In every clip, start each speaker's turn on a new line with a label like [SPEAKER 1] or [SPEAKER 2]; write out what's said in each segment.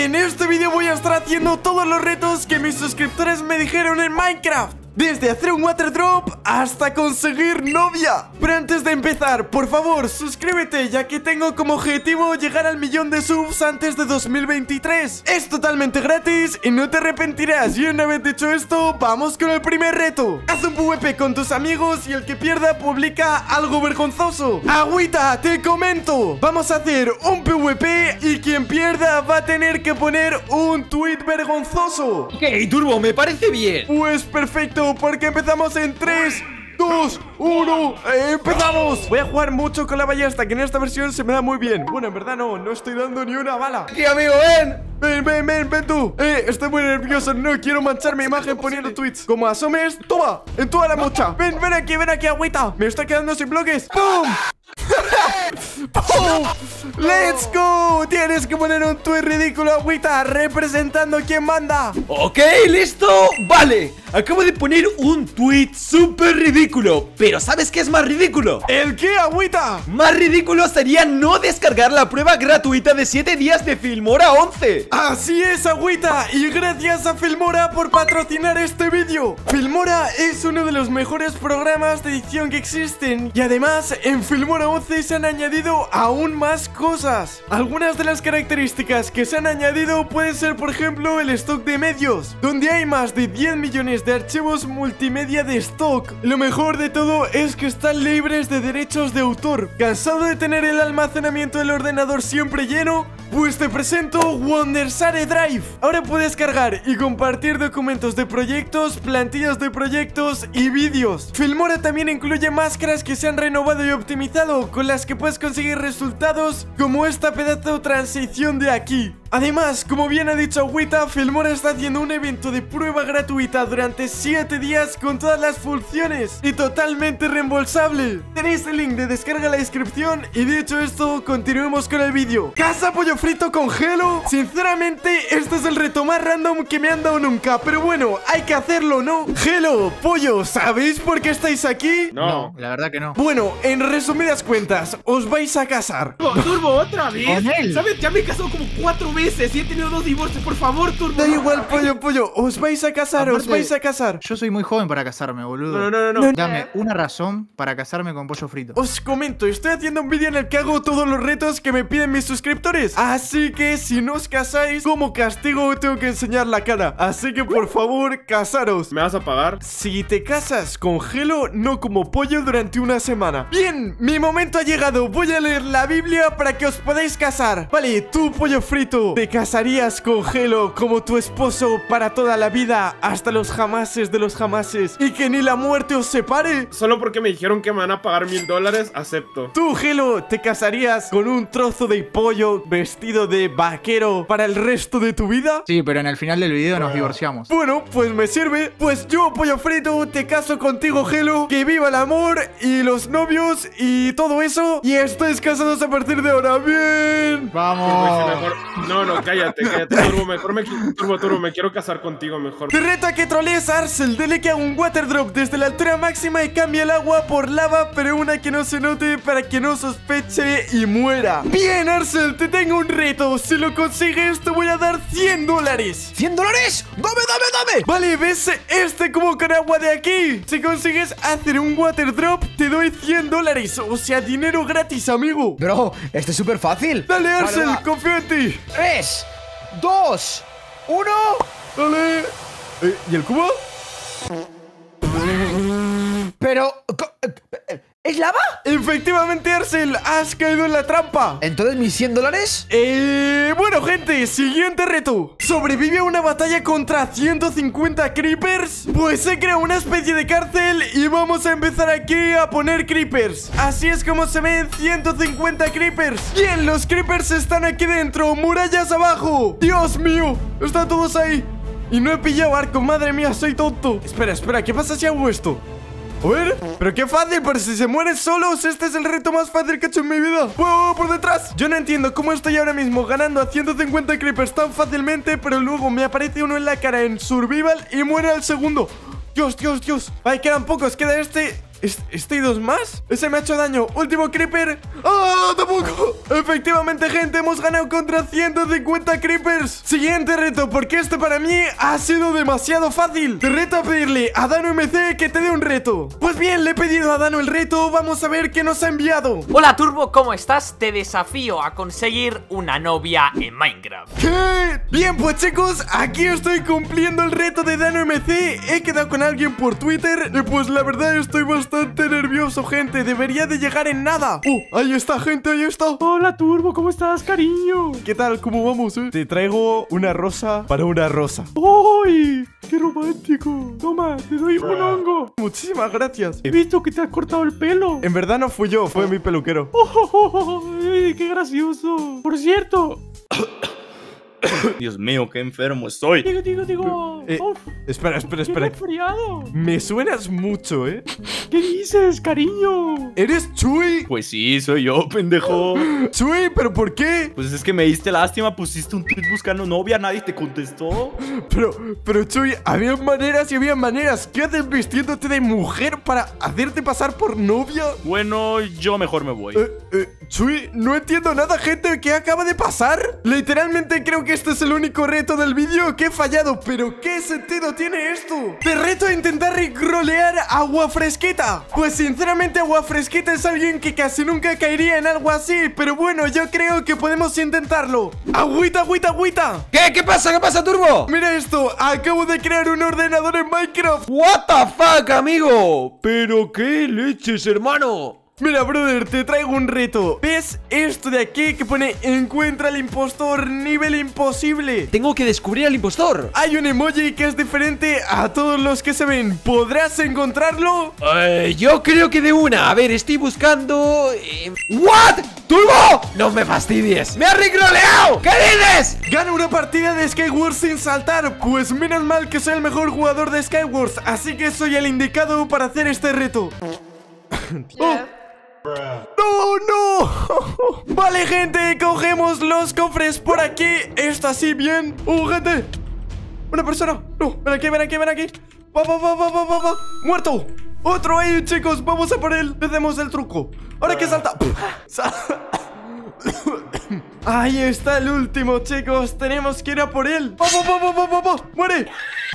[SPEAKER 1] En este vídeo voy a estar haciendo todos los retos que mis suscriptores me dijeron en Minecraft desde hacer un water drop hasta conseguir novia. Pero antes de empezar, por favor, suscríbete Ya que tengo como objetivo llegar al millón de subs antes de 2023 Es totalmente gratis y no te arrepentirás. Y una vez dicho esto, vamos con el primer reto. Haz un PvP con tus amigos y el que pierda publica algo vergonzoso. Agüita, te comento. Vamos a hacer un PvP y quien pierda va a tener que poner un tweet vergonzoso.
[SPEAKER 2] Ok, Turbo, me parece bien.
[SPEAKER 1] Pues perfecto porque empezamos en 3, 2, 1 ¡Empezamos! Voy a jugar mucho con la ballesta Que en esta versión se me da muy bien. Bueno, en verdad no, no estoy dando ni una bala.
[SPEAKER 2] Aquí, amigo, ven.
[SPEAKER 1] Ven, ven, ven, ven tú. Eh, estoy muy nervioso No quiero manchar mi imagen poniendo tweets. Como asomes, toma, en toda la mocha. Ven, ven aquí, ven aquí, agüita. Me estoy quedando sin bloques. ¡Pum! ¡Pum! ¡Let's go! Tienes que poner un tweet ridículo, agüita Representando quién manda.
[SPEAKER 2] Ok, listo, vale. Acabo de poner un tweet súper ridículo Pero ¿sabes qué es más ridículo?
[SPEAKER 1] ¿El qué, agüita?
[SPEAKER 2] Más ridículo sería no descargar la prueba gratuita de 7 días de Filmora 11
[SPEAKER 1] Así es, agüita. Y gracias a Filmora por patrocinar este vídeo. Filmora es uno de los mejores programas de edición que existen. Y además, en Filmora 11 se han añadido aún más cosas Algunas de las características que se han añadido pueden ser, por ejemplo, el stock de medios Donde hay más de 10 millones de archivos multimedia de stock. Lo mejor de todo es que están libres de derechos de autor. ¿Cansado de tener el almacenamiento del ordenador siempre lleno? Pues te presento Wondersare Drive. Ahora puedes cargar y compartir documentos de proyectos, plantillas de proyectos y vídeos. Filmora también incluye máscaras que se han renovado y optimizado Con las que puedes conseguir resultados como esta pedazo transición de aquí Además, como bien ha dicho Agüita, Filmora está haciendo un evento de prueba gratuita durante 7 días con todas las funciones y totalmente reembolsable. Tenéis el link de descarga en la descripción y dicho esto, continuemos con el vídeo. Casa pollo frito con gelo. Sinceramente, este es el reto más random que me han dado nunca, pero bueno, hay que hacerlo, ¿no? Gelo, pollo, ¿sabéis por qué estáis aquí?
[SPEAKER 3] No, la verdad que no.
[SPEAKER 1] Bueno, en resumidas cuentas, os vais a casar.
[SPEAKER 4] Turbo, Turbo, otra vez.
[SPEAKER 3] Con él.
[SPEAKER 4] ¿Sabes? Ya me he casado como cuatro veces y he tenido dos divorcios. Por favor, Turbo.
[SPEAKER 1] Da
[SPEAKER 4] no.
[SPEAKER 1] igual, pollo, pollo, os vais a casar, os vais a casar.
[SPEAKER 3] Yo soy muy joven para casarme, boludo.
[SPEAKER 4] No, no, no, no.
[SPEAKER 3] Dame una razón para casarme con pollo frito.
[SPEAKER 1] Os comento, estoy haciendo un vídeo en el que hago todos los retos que me piden mis suscriptores Así que si no os casáis, como castigo tengo que enseñar la cara Así que por favor, casaros
[SPEAKER 4] ¿Me vas a pagar?
[SPEAKER 1] Si te casas con gelo, no como pollo durante una semana Bien, mi momento ha llegado Voy a leer la Biblia para que os podáis casar Vale, tú pollo frito ¿Te casarías con gelo como tu esposo para toda la vida Hasta los jamases de los jamases Y que ni la muerte os separe
[SPEAKER 4] Solo porque me dijeron que me van a pagar mil dólares, acepto.
[SPEAKER 1] Tú, Gelo, ¿te casarías con un trozo de pollo vestido de vaquero para el resto de tu vida?
[SPEAKER 3] Sí, pero en el final del video nos divorciamos.
[SPEAKER 1] Bueno, pues me sirve. Pues yo, pollo frito, te caso contigo, Gelo. Que viva el amor y los novios y todo eso. Y estáis casados a partir de ahora. Bien.
[SPEAKER 3] Vamos.
[SPEAKER 4] dice mejor- No, no, cállate, cállate, Turbo. Mejor me, Turbo, Turbo, me quiero casar contigo mejor.
[SPEAKER 1] Te reto a que trolees a Arcel. Dele que haga un water drop desde la altura máxima y cambie el agua por lava, pero una que no se note para que no sospeche y muera. Bien, Arcel, te tengo un reto. Si lo consigues, te voy a dar 100 dólares.
[SPEAKER 2] ¿100 dólares? ¡Dame, dame, dame!
[SPEAKER 1] Vale, ¿ves este como con agua de aquí? Si consigues hacer un water drop, te doy 100 dólares. O sea, dinero gratis, amigo.
[SPEAKER 2] Bro, esto es súper fácil
[SPEAKER 1] Dale, Arcel,
[SPEAKER 2] va.
[SPEAKER 1] confío en ti.
[SPEAKER 2] 3, 2, 1
[SPEAKER 1] Dale. Eh, ¿Y el cubo?
[SPEAKER 2] Pero... ¿Es lava?
[SPEAKER 1] Efectivamente, Arcel, has caído en la trampa.
[SPEAKER 2] Entonces mis 100 dólares
[SPEAKER 1] Eh, bueno, gente, siguiente reto. ¿Sobrevive a una batalla contra 150 creepers? Pues he creado una especie de cárcel y vamos a empezar aquí a poner creepers. Así es como se ven 150 creepers. Bien, los creepers están aquí dentro, murallas abajo. Dios mío, están todos ahí. Y no he pillado arco, madre mía, soy tonto. Espera, espera, ¿qué pasa si hago esto? A ver, pero qué fácil, pero si se mueren solos, este es el reto más fácil que he hecho en mi vida. ¡Wow! Por detrás. Yo no entiendo cómo estoy ahora mismo ganando a 150 creepers tan fácilmente, pero luego me aparece uno en la cara en survival y muere al segundo. Dios, Dios, Dios. Vale, quedan pocos, queda este ¿Est- ¿Este y dos más? Ese me ha hecho daño. Último creeper. ¡Ah! ¡Tampoco! Efectivamente, gente, hemos ganado contra 150 creepers. Siguiente reto, porque este para mí ha sido demasiado fácil. Te reto a pedirle a Dano MC que te dé un reto. Pues bien, le he pedido a Dano el reto. Vamos a ver qué nos ha enviado.
[SPEAKER 5] Hola Turbo, ¿cómo estás? Te desafío a conseguir una novia en Minecraft.
[SPEAKER 1] ¿Qué? Bien, pues chicos, aquí estoy cumpliendo el reto de Dano MC. He quedado con alguien por Twitter y pues la verdad estoy bastante nervioso, gente. Debería de llegar en nada. ¡Oh! Ahí está, gente, ahí está.
[SPEAKER 4] Hola, Turbo, ¿cómo estás, cariño?
[SPEAKER 1] ¿Qué tal? ¿Cómo vamos, eh? Te traigo una rosa para una rosa.
[SPEAKER 4] ¡Ay! ¡Qué romántico! Toma, te doy un hongo.
[SPEAKER 1] Muchísimas gracias.
[SPEAKER 4] He visto que te has cortado el pelo.
[SPEAKER 1] En verdad no fui yo, fue mi peluquero.
[SPEAKER 4] ¡Ay, ¡Qué gracioso! Por cierto,
[SPEAKER 2] Dios mío, qué enfermo estoy.
[SPEAKER 4] digo, digo, digo.
[SPEAKER 1] Eh,
[SPEAKER 4] uf,
[SPEAKER 1] Espera, espera,
[SPEAKER 4] ¡Qué
[SPEAKER 1] espera.
[SPEAKER 4] resfriado!
[SPEAKER 1] Me suenas mucho, ¿eh?
[SPEAKER 4] ¿Qué dices, cariño?
[SPEAKER 1] ¿Eres Chuy?
[SPEAKER 2] Pues sí, soy yo, pendejo.
[SPEAKER 1] Chuy, ¿pero por qué?
[SPEAKER 2] Pues es que me diste lástima, pusiste un tweet buscando novia, nadie te contestó.
[SPEAKER 1] Pero, pero Chuy, había maneras y había maneras. ¿Qué haces vistiéndote de mujer para hacerte pasar por novia?
[SPEAKER 2] Bueno, yo mejor me voy.
[SPEAKER 1] Eh, eh, Chuy, no entiendo nada, gente. ¿Qué acaba de pasar? Literalmente creo que este es el único reto del vídeo que he fallado. Pero ¿qué sentido tiene esto? Te reto a intentar rolear agua fresquita. Pues sinceramente agua fresquita es alguien que casi nunca caería en algo así. Pero bueno, yo creo que podemos intentarlo. Agüita, agüita, agüita.
[SPEAKER 2] ¿Qué? ¿Qué pasa? ¿Qué pasa, Turbo?
[SPEAKER 1] Mira esto, acabo de crear un ordenador en Minecraft.
[SPEAKER 2] What the fuck, amigo? Pero qué leches, hermano.
[SPEAKER 1] Mira, brother, te traigo un reto. ¿Ves esto de aquí que pone encuentra al impostor nivel imposible?
[SPEAKER 2] Tengo que descubrir al impostor.
[SPEAKER 1] Hay un emoji que es diferente a todos los que se ven. ¿Podrás encontrarlo?
[SPEAKER 6] Eh, yo creo que de una. A ver, estoy buscando. eh, ¿What? ¡Turbo! No me fastidies. ¡Me has recroleado! ¿Qué dices?
[SPEAKER 1] Gana una partida de Skywars sin saltar. Pues menos mal que soy el mejor jugador de Skywars. Así que soy el indicado para hacer este reto. Oh. ¡No, no! vale, gente, cogemos los cofres por aquí Esto así, bien ¡Uh, gente! ¡Una persona! ¡No! ¡Ven aquí, ven aquí, ven aquí! ¡Va, va, va, va, va, va, va! ¡Muerto! ¡Otro ahí, chicos! ¡Vamos a por él! Le hacemos el truco ¡Ahora que salta! Sa- Ahí está el último, chicos Tenemos que ir a por él ¡Vamos, vamos, vamos, vamos! ¡Muere!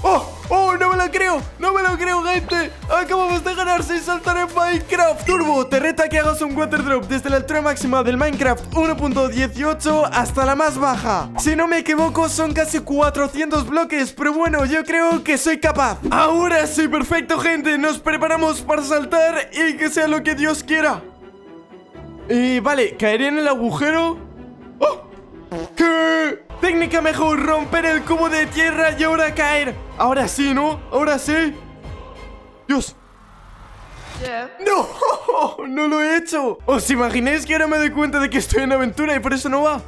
[SPEAKER 1] ¡Oh! ¡Oh! ¡No me lo creo! ¡No me lo creo, gente! Acabamos de ganar sin saltar en Minecraft Turbo, te reta que hagas un water drop Desde la altura máxima del Minecraft 1.18 hasta la más baja Si no me equivoco, son casi 400 bloques Pero bueno, yo creo que soy capaz Ahora sí, perfecto, gente Nos preparamos para saltar y que sea lo que Dios quiera eh, vale, caeré en el agujero. ¡Oh! ¿Qué? Técnica mejor, romper el cubo de tierra y ahora caer. Ahora sí, ¿no? Ahora sí. Dios. ¡No! ¡No lo he hecho! ¿Os imagináis que ahora me doy cuenta de que estoy en aventura y por eso no va?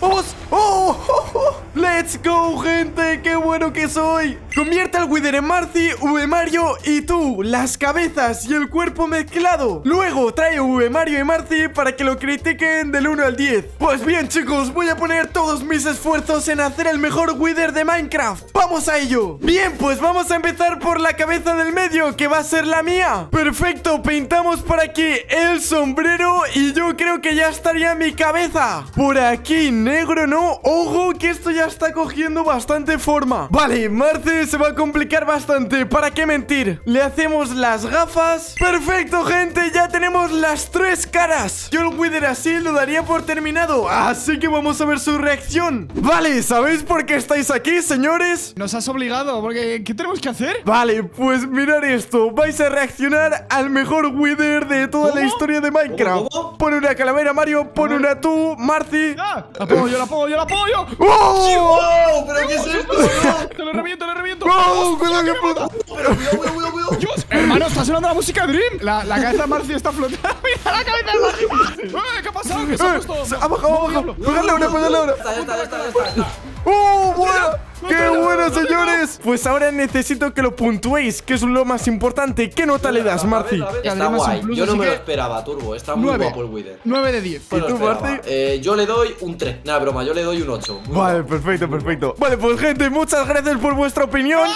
[SPEAKER 1] ¡Vamos! ¡Oh! ¡Let's go, gente! ¡Qué bueno que soy! Convierte al Wither en Marcy, V Mario y tú, las cabezas y el cuerpo mezclado. Luego trae V Mario y Marcy para que lo critiquen del 1 al 10. Pues bien, chicos, voy a poner todos mis esfuerzos en hacer el mejor Wither de Minecraft. ¡Vamos a ello! Bien, pues vamos a empezar por la cabeza del medio, que va a ser la mía. Perfecto, pintamos por aquí el sombrero y yo creo que ya estaría mi cabeza. Por aquí, negro, ¿no? Ojo, que esto ya está cogiendo bastante forma. Vale, Marce se va a complicar bastante. ¿Para qué mentir? Le hacemos las gafas. Perfecto, gente, ya tenemos las tres caras. Yo el Wither así lo daría por terminado. Así que vamos a ver su reacción. Vale, ¿sabéis por qué estáis aquí, señores?
[SPEAKER 3] Nos has obligado, porque ¿qué tenemos que hacer?
[SPEAKER 1] Vale, pues mirad esto. Vais a reaccionar al mejor Wither de toda la historia de Minecraft. Pon una calavera, Mario. Pon una tú, Marcy.
[SPEAKER 3] ¡Ah! ¡La pongo yo, la pongo yo, la pongo yo!
[SPEAKER 1] ¡Oh!
[SPEAKER 6] ¿Pero qué es esto?
[SPEAKER 3] ¡Te lo reviento, te lo reviento!
[SPEAKER 1] ¡Oh! ¡Cuidado que puta!
[SPEAKER 6] Pero cuidado, cuidado, cuidado.
[SPEAKER 3] Hermano, está sonando la música Dream. La, la cabeza de Marcy está flotando. ¡Mira la cabeza de Marcy! ¡Eh! ¿Qué ha pasado? ¿Qué se ha puesto?
[SPEAKER 1] ¡Ha bajado, ha bajado! ¡Pegadle una, pegadle una!
[SPEAKER 6] Está, está, ya está.
[SPEAKER 1] ¡Qué bueno, señores! Pues ahora necesito que lo puntuéis, que es lo más importante. ¿Qué nota le das, Marci?
[SPEAKER 6] Está guay. Yo no me lo esperaba, Turbo. Está muy guapo el Wither.
[SPEAKER 3] 9 de 10.
[SPEAKER 6] No me lo
[SPEAKER 1] tú. Marce?
[SPEAKER 6] Eh, yo le doy un 3. Nada, broma, yo le doy un 8.
[SPEAKER 1] Vale, perfecto, perfecto. Vale, pues gente, muchas gracias por vuestra opinión.